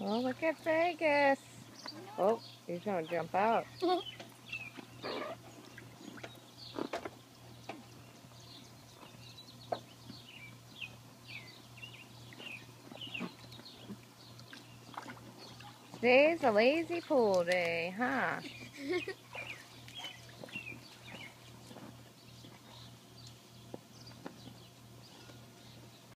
Oh, look at Vegas. Oh, he's going to jump out. Today's a lazy pool day, huh?